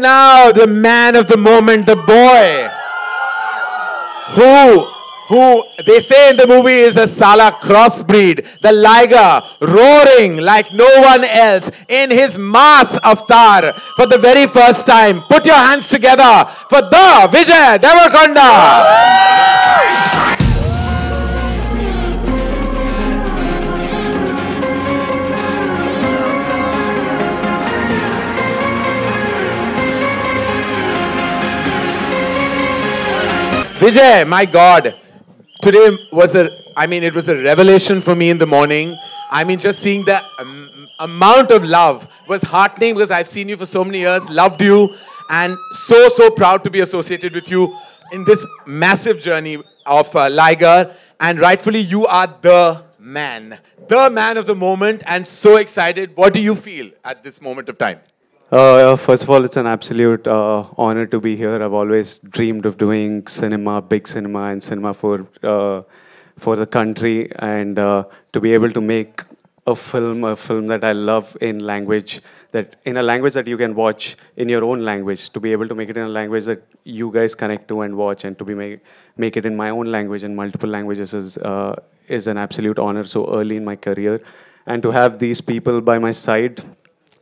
Now, the man of the moment, the boy, who, who they say in the movie is a Sala crossbreed, the liger roaring like no one else in his mass avatar for the very first time. Put your hands together for the Vijay Deverakonda. Vijay, my God, today was a, I mean, it was a revelation for me in the morning. I mean, just seeing the um, amount of love was heartening because I've seen you for so many years, loved you, and so, so proud to be associated with you in this massive journey of uh, Liger. And rightfully, you are the man, the man of the moment, and so excited. What do you feel at this moment of time? Uh, first of all, it's an absolute uh, honor to be here. I've always dreamed of doing cinema, big cinema, and cinema for uh, for the country, and uh, to be able to make a film, a film that I love in language that in a language that you can watch in your own language. To be able to make it in a language that you guys connect to and watch, and to be make make it in my own language in multiple languages is uh, is an absolute honor. So early in my career, and to have these people by my side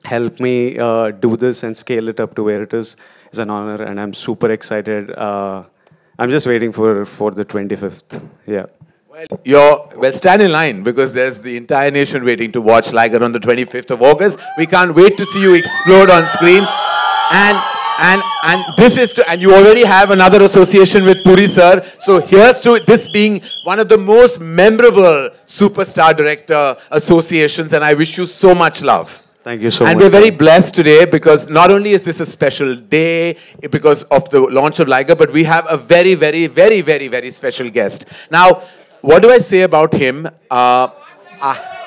help me uh, do this and scale it up to where it is is an honor, and I'm super excited. Uh, I'm just waiting for for the 25th. Yeah. Well, you're well. Stand in line because there's the entire nation waiting to watch Liger on the 25th of August. We can't wait to see you explode on screen, and and and this is to and you already have another association with Puri sir. So here's to this being one of the most memorable superstar director associations, and I wish you so much love. Thank you so and much. we're very blessed today because not only is this a special day because of the launch of Liger, but we have a very, very, very, very, very special guest. Now, what do I say about him? Uh, ah,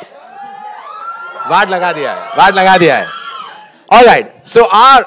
वाट लगा दिया है वाट लगा दिया है all right so our